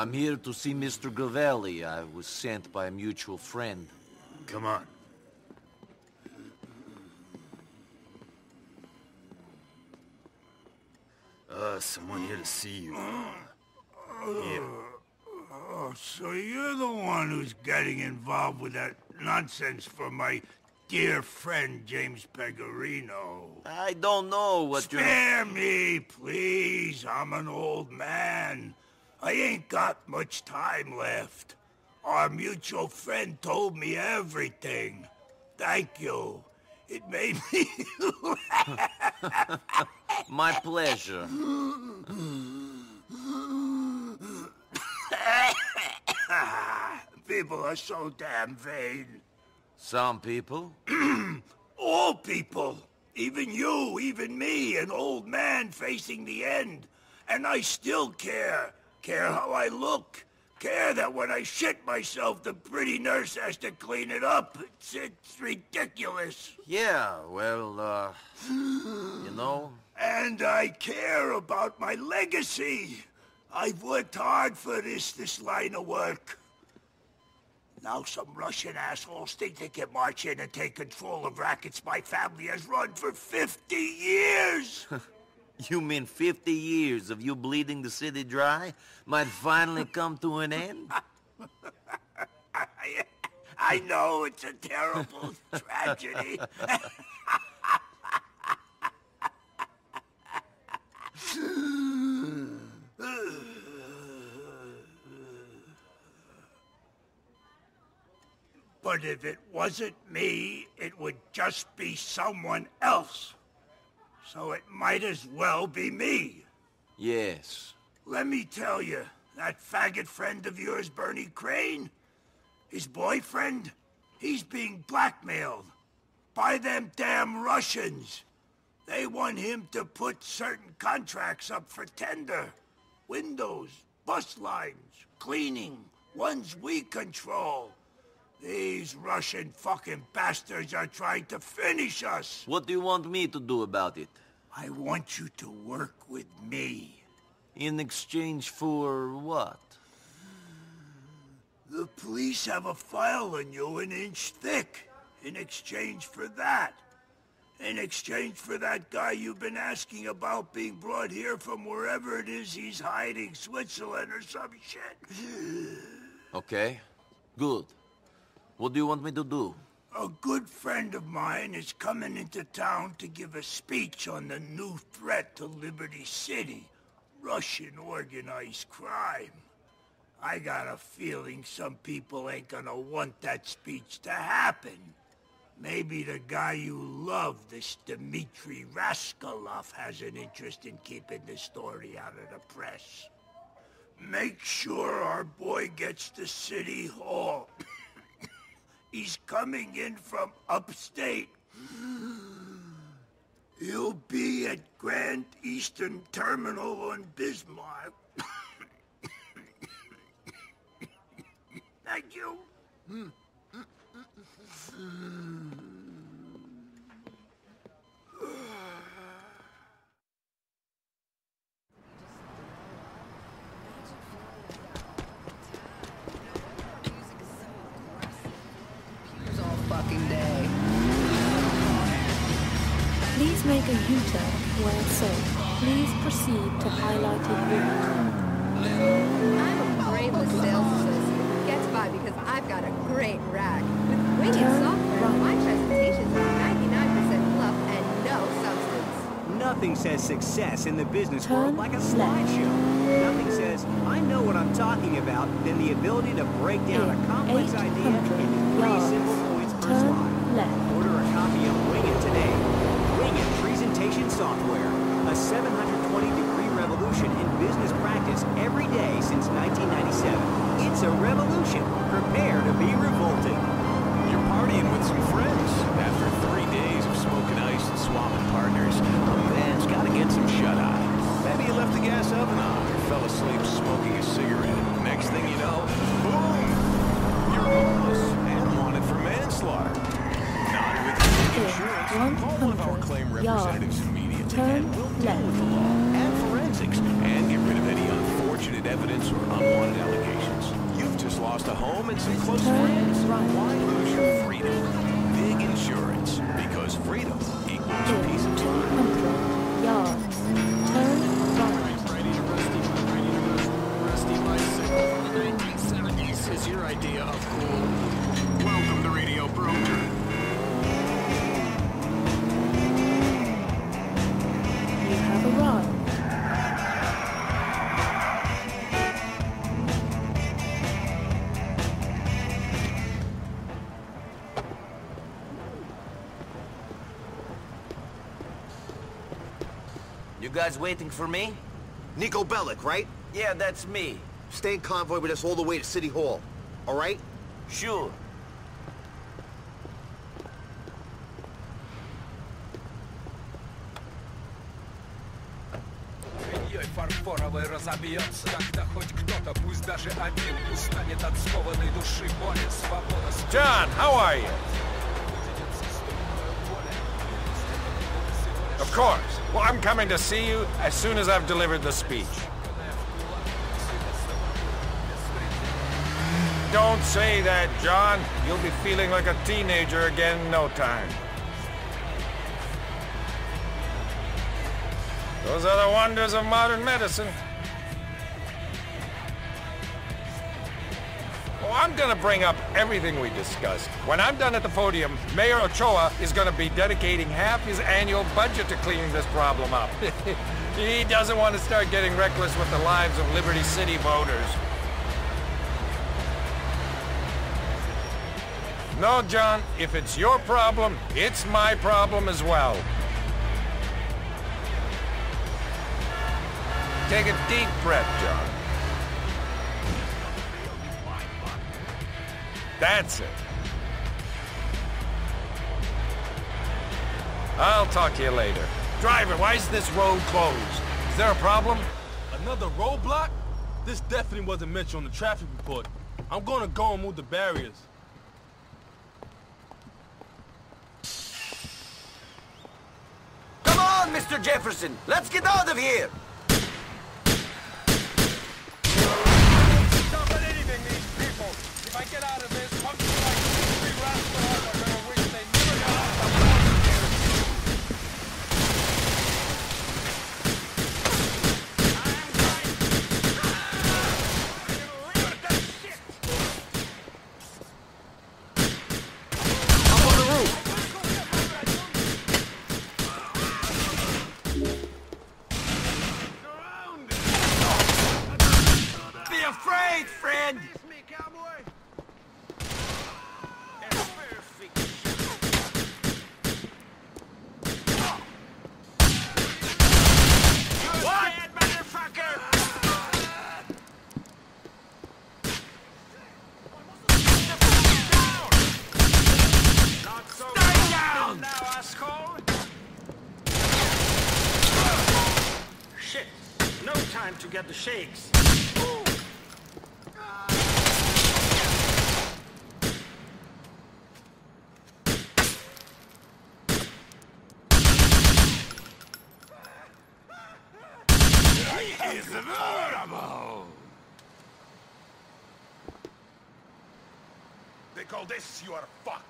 I'm here to see Mr. Gravelli. I was sent by a mutual friend. Come on. Uh, someone here to see you. Yeah. Oh, so you're the one who's getting involved with that nonsense for my dear friend James Pegorino. I don't know what you're... Spare me, please. I'm an old man. I ain't got much time left. Our mutual friend told me everything. Thank you. It made me My pleasure. People are so damn vain. Some people. All people. Even you, even me, an old man facing the end. And I still care. Care how I look. Care that when I shit myself, the pretty nurse has to clean it up. It's, it's ridiculous. Yeah, well, uh... You know... And I care about my legacy. I've worked hard for this, this line of work. Now some Russian assholes think they can march in and take control of rackets my family has run for 50 years! You mean 50 years of you bleeding the city dry might finally come to an end? I, I know it's a terrible tragedy. But if it wasn't me, it would just be someone else. So it might as well be me. Yes. Let me tell you, that faggot friend of yours, Bernie Crane, his boyfriend, he's being blackmailed by them damn Russians. They want him to put certain contracts up for tender. Windows, bus lines, cleaning, ones we control. These Russian fucking bastards are trying to finish us. What do you want me to do about it? I want you to work with me. In exchange for what? The police have a file on you an inch thick. In exchange for that. In exchange for that guy you've been asking about being brought here from wherever it is he's hiding, Switzerland or some shit. Okay, good. What do you want me to do? A good friend of mine is coming into town to give a speech on the new threat to Liberty City. Russian organized crime. I got a feeling some people ain't gonna want that speech to happen. Maybe the guy you love, this Dmitri Rascalov, has an interest in keeping the story out of the press. Make sure our boy gets to City Hall. He's coming in from upstate. He'll be at Grand Eastern Terminal on Bismarck. Thank you. Please make a U-turn where safe. Please proceed to highlighted route. I'm a brainless sales associate. Gets by because I've got a great rack. With winged Turn software, right. my presentations are 99% fluff and no substance. Nothing says success in the business Turn world like a slideshow. Nothing says, I know what I'm talking about, than the ability to break down In a complex idea 800 into three synchronisé. You guys waiting for me? Niko Bellic, right? Yeah, that's me. Stay in convoy with us all the way to City Hall, all right? Sure. Разобьется Когда хоть кто-то, пусть даже один Устанет от скованной души боли Свобода John, how are you? Course. Well, I'm coming to see you as soon as I've delivered the speech. Don't say that, John. You'll be feeling like a teenager again in no time. Those are the wonders of modern medicine. I'm gonna bring up everything we discussed. When I'm done at the podium, Mayor Ochoa is gonna be dedicating half his annual budget to cleaning this problem up. he doesn't want to start getting reckless with the lives of Liberty City voters. No, John, if it's your problem, it's my problem as well. Take a deep breath, John. That's it. I'll talk to you later. Driver, why is this road closed? Is there a problem? Another roadblock? This definitely wasn't mentioned on the traffic report. I'm gonna go and move the barriers. Come on, Mr. Jefferson. Let's get out of here. Get out of this, punks like these three rascals are gonna wish they never got out of the Up on the roof! Be afraid, friend. What? motherfucker! Not so Stay down! Now, asshole! Shit! No time to get the shakes. They call this you are fucked.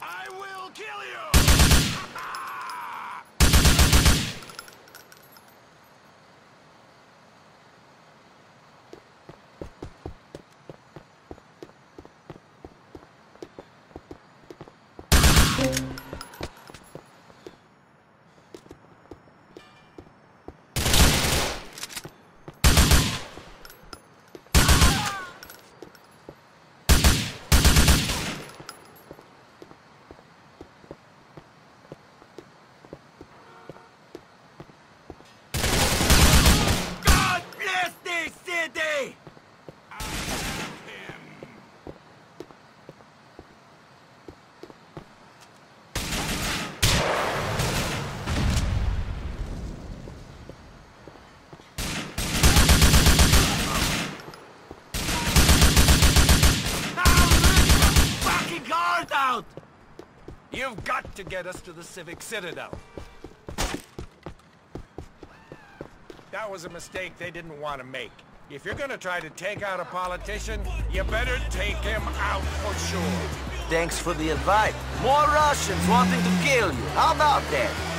I will kill you! God bless this city! Fucking guard out! You've got to get us to the Civic Citadel. That was a mistake they didn't want to make. If you're gonna try to take out a politician, you better take him out for sure. Thanks for the advice. More Russians wanting to kill you. How about that?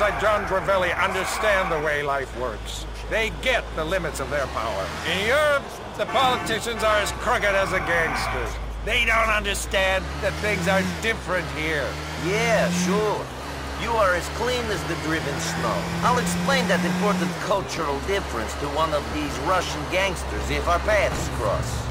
Like Jon Gravelli understand the way life works. They get the limits of their power. In Europe, the politicians are as crooked as the gangsters. They don't understand that things are different here. Yeah, sure. You are as clean as the driven snow. I'll explain that important cultural difference to one of these Russian gangsters if our paths cross.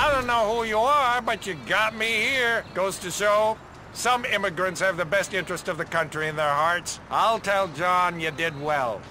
I don't know who you are, but you got me here. Goes to show, some immigrants have the best interest of the country in their hearts. I'll tell John you did well.